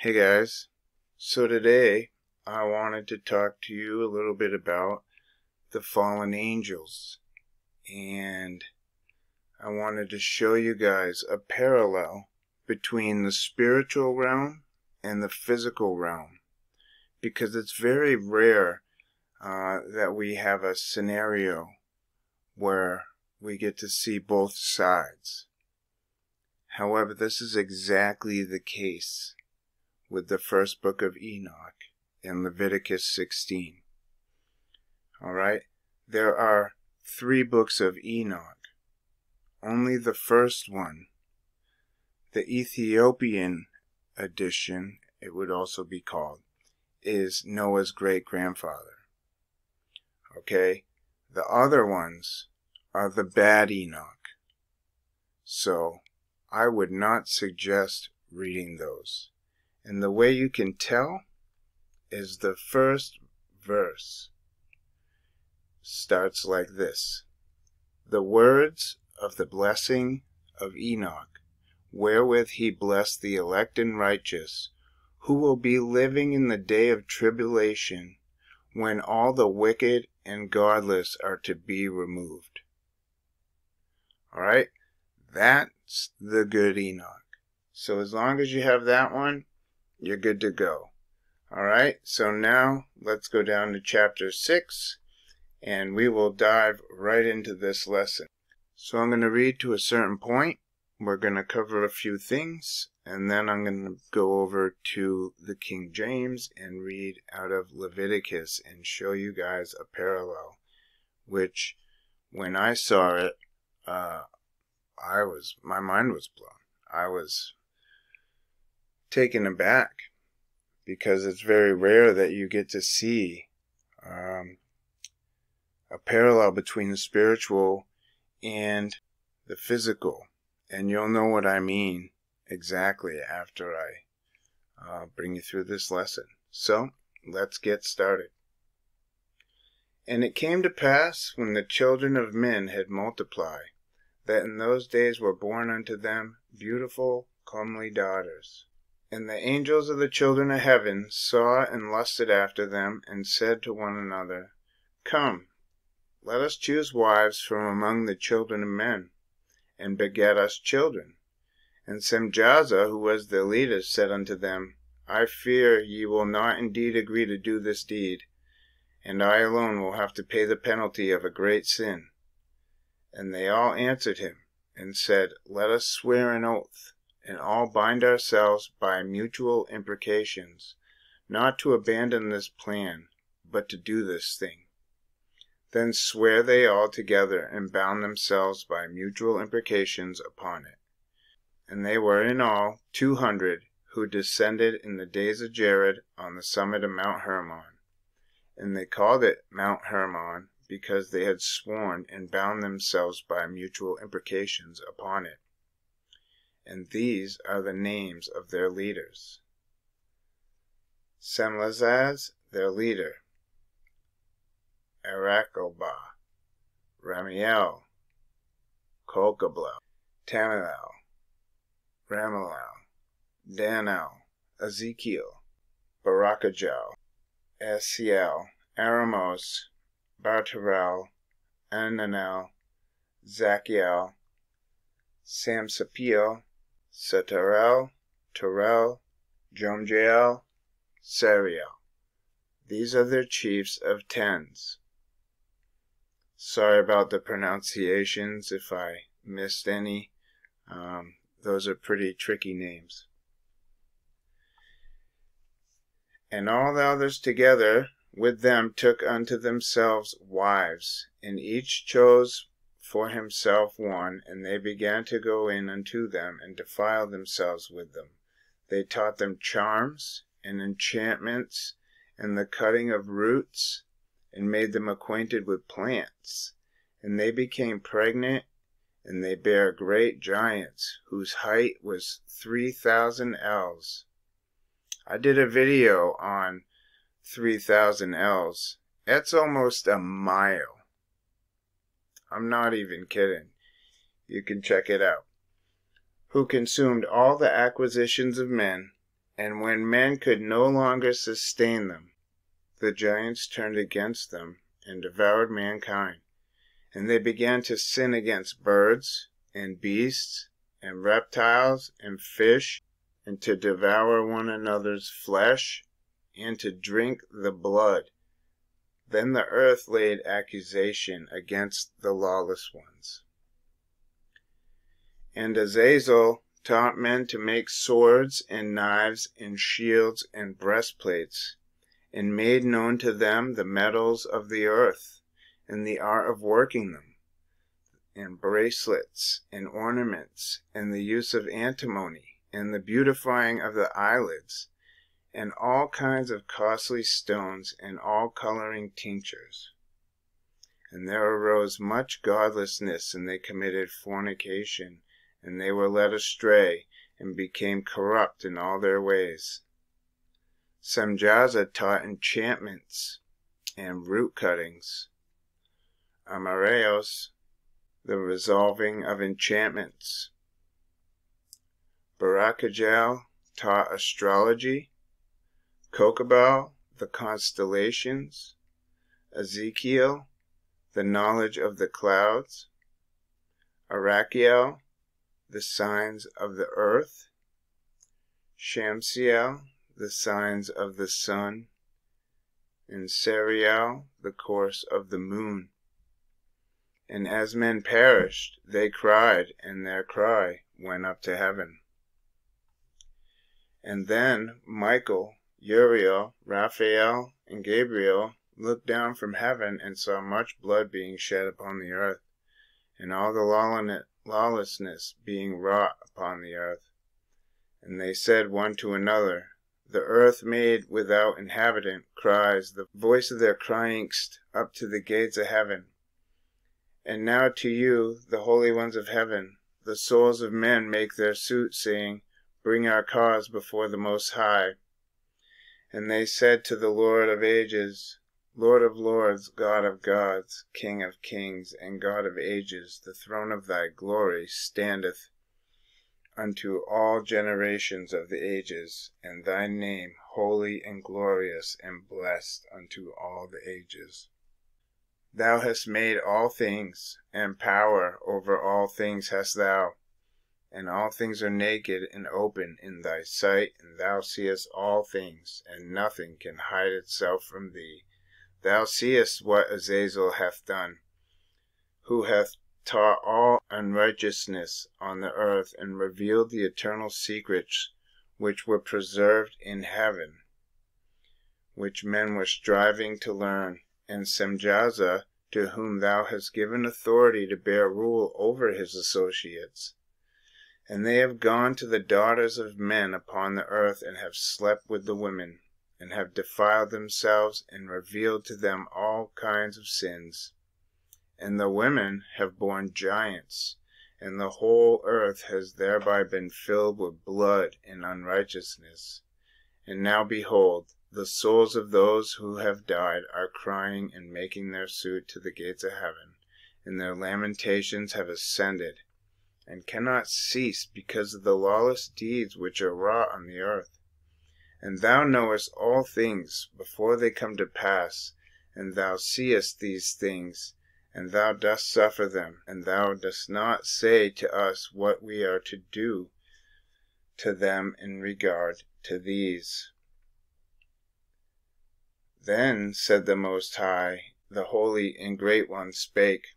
Hey guys, so today I wanted to talk to you a little bit about the fallen angels. And I wanted to show you guys a parallel between the spiritual realm and the physical realm. Because it's very rare uh, that we have a scenario where we get to see both sides. However, this is exactly the case with the first book of Enoch in Leviticus 16. Alright? There are three books of Enoch. Only the first one, the Ethiopian edition, it would also be called, is Noah's great grandfather. Okay? The other ones are the bad Enoch. So, I would not suggest reading those. And the way you can tell is the first verse starts like this The words of the blessing of Enoch, wherewith he blessed the elect and righteous, who will be living in the day of tribulation, when all the wicked and godless are to be removed. Alright? That's the good Enoch. So as long as you have that one, you're good to go. Alright, so now let's go down to chapter 6 and we will dive right into this lesson. So I'm going to read to a certain point. We're going to cover a few things and then I'm going to go over to the King James and read out of Leviticus and show you guys a parallel, which when I saw it, uh, I was, my mind was blown. I was taken aback because it's very rare that you get to see um, a parallel between the spiritual and the physical. And you'll know what I mean exactly after I uh, bring you through this lesson. So, let's get started. And it came to pass, when the children of men had multiplied, that in those days were born unto them beautiful, comely daughters and the angels of the children of heaven saw and lusted after them, and said to one another, Come, let us choose wives from among the children of men, and beget us children. And Semjaza, who was the leader, said unto them, I fear ye will not indeed agree to do this deed, and I alone will have to pay the penalty of a great sin. And they all answered him, and said, Let us swear an oath and all bind ourselves by mutual imprecations, not to abandon this plan, but to do this thing. Then swear they all together and bound themselves by mutual imprecations upon it. And they were in all two hundred who descended in the days of Jared on the summit of Mount Hermon. And they called it Mount Hermon because they had sworn and bound themselves by mutual imprecations upon it and these are the names of their leaders. Semlazaz, their leader, Arakelba, Rameel, Kolkabla, Tamilal, Ramalal, Danal, Ezeqeel, Baraqijal, Asiel, Aramos, Bartarel, Ananel, Zaqiel, Samsapeel, Setarel, Terel, Jomjael, Sariel. These are their chiefs of tens. Sorry about the pronunciations if I missed any. Um, those are pretty tricky names. And all the others together with them took unto themselves wives, and each chose for himself one, and they began to go in unto them and defile themselves with them. They taught them charms and enchantments and the cutting of roots, and made them acquainted with plants. And they became pregnant, and they bare great giants, whose height was three thousand ells. I did a video on three thousand ells. That's almost a mile. I'm not even kidding. You can check it out. Who consumed all the acquisitions of men, And when men could no longer sustain them, the giants turned against them and devoured mankind. And they began to sin against birds and beasts and reptiles and fish, and to devour one another's flesh, and to drink the blood. Then the earth laid accusation against the lawless ones. And Azazel taught men to make swords and knives and shields and breastplates, and made known to them the metals of the earth, and the art of working them, and bracelets and ornaments, and the use of antimony, and the beautifying of the eyelids, and all kinds of costly stones, and all coloring tinctures. And there arose much godlessness, and they committed fornication and they were led astray, and became corrupt in all their ways. Semjaza taught enchantments and root cuttings. Armaros, the resolving of enchantments. Baraqijal taught astrology. Kokabel, the constellations. Ezeqeel, the knowledge of the clouds. Araqiel, the signs of the earth, Shamsiel, the signs of the sun, and Sariel, the course of the moon. And as men perished, they cried, and their cry went up to heaven. And then Michael, Uriel, Raphael, and Gabriel looked down from heaven and saw much blood being shed upon the earth, and all the lawlessness being wrought upon the earth. And they said one to another, The earth made without inhabitant cries the voice of their cryingst up to the gates of heaven. And now to you, the holy ones of heaven, the souls of men make their suit, saying, Bring our cause before the Most High. And they said to the Lord of ages, Lord of lords, God of gods, King of kings, and God of ages, the throne of thy glory standeth unto all generations of the ages, and thy name holy and glorious and blessed unto all the ages. Thou hast made all things, and power over all things hast thou, and all things are naked and open in thy sight, and thou seest all things, and nothing can hide itself from thee. Thou seest what Azazel hath done, who hath taught all unrighteousness on the earth, and revealed the eternal secrets which were preserved in heaven, which men were striving to learn. And Semjaza, to whom thou hast given authority to bear rule over his associates. And they have gone to the daughters of men upon the earth, and have slept with the women and have defiled themselves and revealed to them all kinds of sins. And the women have borne giants, and the whole earth has thereby been filled with blood and unrighteousness. And now behold, the souls of those who have died are crying and making their suit to the gates of heaven, and their lamentations have ascended, and cannot cease because of the lawless deeds which are wrought on the earth. And thou knowest all things before they come to pass, and thou seest these things, and thou dost suffer them, and thou dost not say to us what we are to do to them in regard to these. Then said the Most High, the Holy and Great One spake,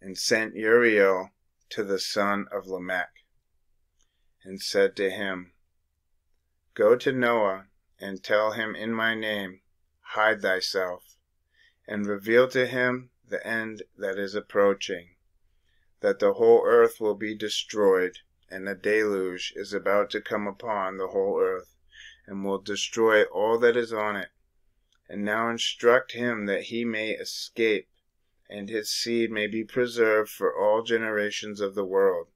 and sent Uriel to the son of Lamech, and said to him, Go to Noah, and tell him in my name, Hide thyself, and reveal to him the end that is approaching, that the whole earth will be destroyed, and a deluge is about to come upon the whole earth, and will destroy all that is on it. And now instruct him that he may escape, and his seed may be preserved for all generations of the world.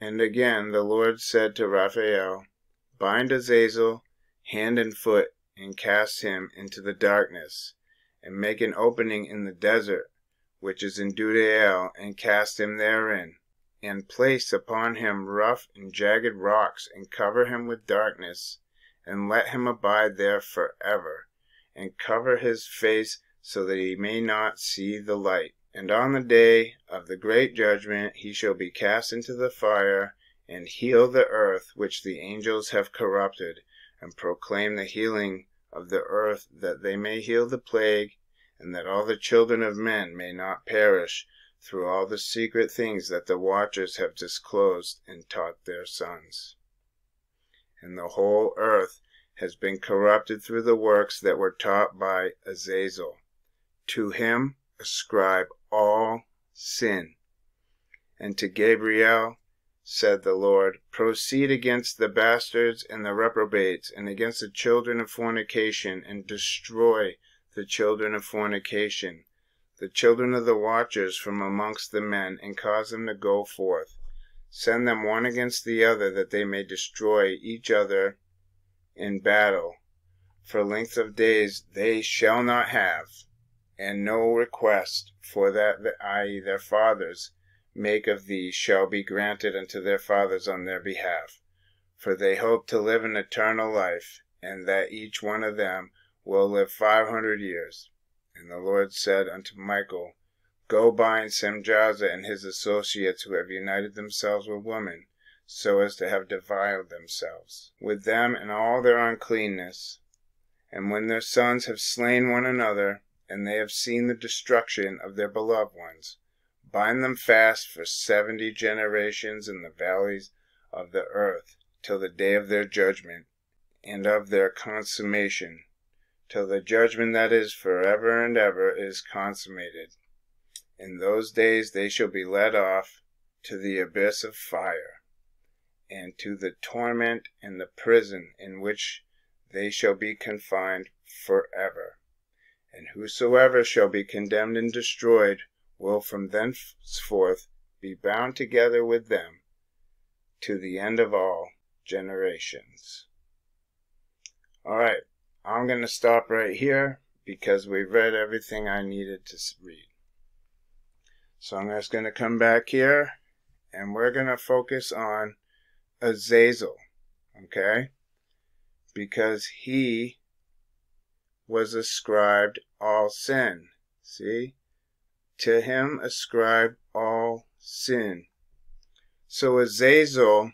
And again the Lord said to Raphael, Bind Azazel hand and foot, and cast him into the darkness, and make an opening in the desert, which is in Dudael, and cast him therein, and place upon him rough and jagged rocks, and cover him with darkness, and let him abide there for ever, and cover his face so that he may not see the light. And on the day of the great judgment he shall be cast into the fire, and heal the earth which the angels have corrupted, and proclaim the healing of the earth, that they may heal the plague, and that all the children of men may not perish through all the secret things that the watchers have disclosed and taught their sons. And the whole earth has been corrupted through the works that were taught by Azazel. To him ascribe all sin. And to Gabriel said the Lord, Proceed against the bastards and the reprobates, and against the children of fornication, and destroy the children of fornication, the children of the watchers from amongst the men, and cause them to go forth. Send them one against the other, that they may destroy each other in battle. For length of days they shall not have, and no request for that i.e., their fathers make of thee shall be granted unto their fathers on their behalf. For they hope to live an eternal life, and that each one of them will live five hundred years. And the Lord said unto Michael, Go bind Semjaza and his associates who have united themselves with women, so as to have defiled themselves with them and all their uncleanness. And when their sons have slain one another, and they have seen the destruction of their beloved ones, bind them fast for seventy generations in the valleys of the earth, till the day of their judgment and of their consummation till the judgment that is forever and ever is consummated. In those days they shall be led off to the abyss of fire, and to the torment and the prison in which they shall be confined forever. And whosoever shall be condemned and destroyed will from thenceforth be bound together with them to the end of all generations. All right. I'm going to stop right here because we've read everything I needed to read. So I'm just going to come back here and we're going to focus on Azazel, okay? Because he was ascribed all sin. See? To him ascribed all sin. So Azazel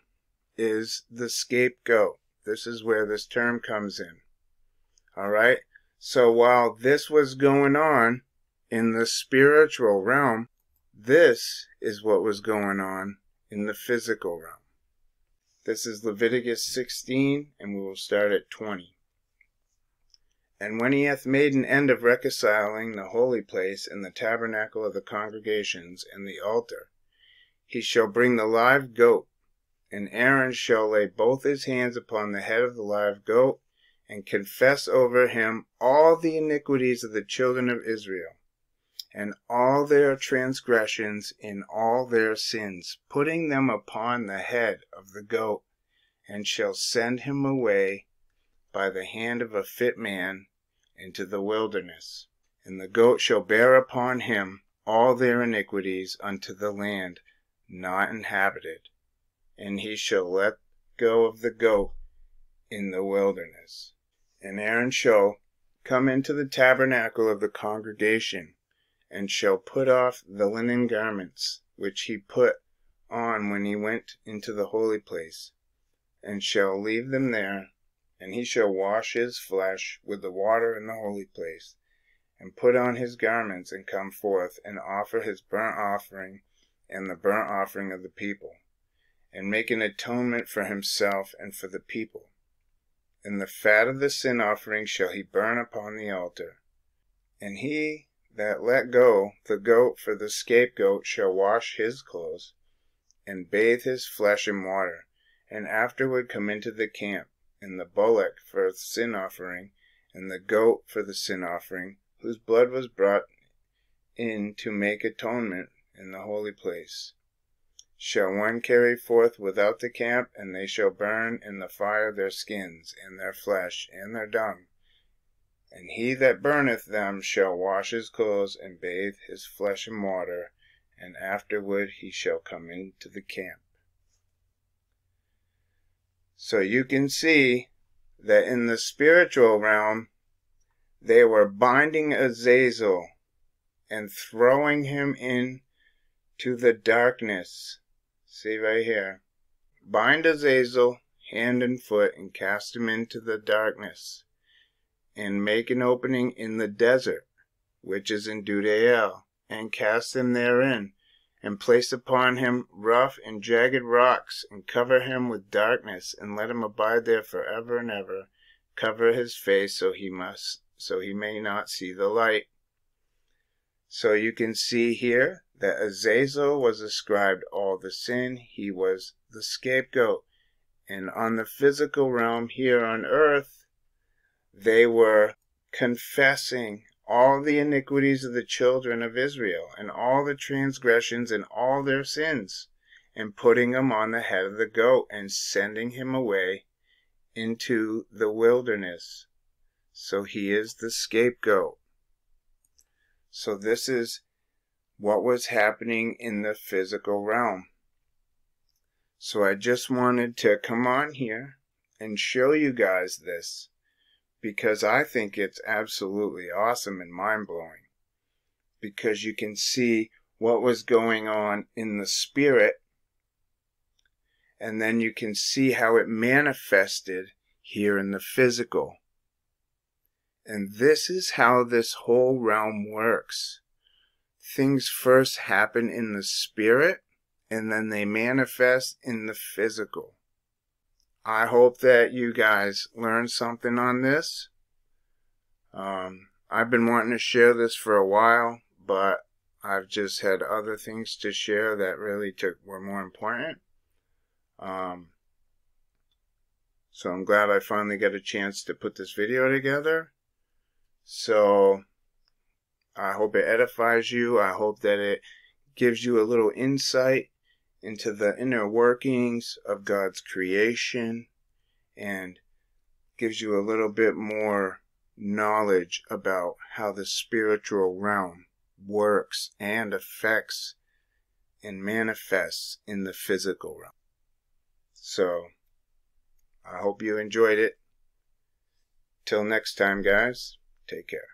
is the scapegoat. This is where this term comes in. All right. So while this was going on in the spiritual realm, this is what was going on in the physical realm. This is Leviticus 16, and we will start at 20. And when he hath made an end of reconciling the holy place and the tabernacle of the congregations and the altar, he shall bring the live goat, and Aaron shall lay both his hands upon the head of the live goat, and confess over him all the iniquities of the children of Israel, and all their transgressions in all their sins, putting them upon the head of the goat, and shall send him away by the hand of a fit man into the wilderness. And the goat shall bear upon him all their iniquities unto the land not inhabited, and he shall let go of the goat in the wilderness and Aaron shall come into the tabernacle of the congregation, and shall put off the linen garments which he put on when he went into the holy place, and shall leave them there, and he shall wash his flesh with the water in the holy place, and put on his garments, and come forth, and offer his burnt offering and the burnt offering of the people, and make an atonement for himself and for the people and the fat of the sin offering shall he burn upon the altar. And he that let go the goat for the scapegoat shall wash his clothes, and bathe his flesh in water, and afterward come into the camp, and the bullock for sin offering, and the goat for the sin offering, whose blood was brought in to make atonement in the holy place shall one carry forth without the camp, and they shall burn in the fire their skins, and their flesh, and their dung. And he that burneth them shall wash his clothes, and bathe his flesh in water, and afterward he shall come into the camp. So you can see that in the spiritual realm, they were binding Azazel and throwing him in to the darkness. See right here. Bind Azazel hand and foot and cast him into the darkness and make an opening in the desert, which is in Dudael, and cast him therein and place upon him rough and jagged rocks, and cover him with darkness, and let him abide there for ever and ever. Cover his face so he must so he may not see the light. So you can see here that Azazel was ascribed all the sin. He was the scapegoat. And on the physical realm here on earth, they were confessing all the iniquities of the children of Israel, and all the transgressions and all their sins, and putting him on the head of the goat, and sending him away into the wilderness. So he is the scapegoat. So this is what was happening in the physical realm. So I just wanted to come on here and show you guys this because I think it's absolutely awesome and mind blowing. Because you can see what was going on in the spirit, and then you can see how it manifested here in the physical. And this is how this whole realm works. Things first happen in the spirit, and then they manifest in the physical. I hope that you guys learned something on this. Um, I've been wanting to share this for a while, but I've just had other things to share that really took were more important. Um, so I'm glad I finally got a chance to put this video together. So I hope it edifies you. I hope that it gives you a little insight into the inner workings of God's creation and gives you a little bit more knowledge about how the spiritual realm works and affects and manifests in the physical realm. So, I hope you enjoyed it. Till next time, guys, take care.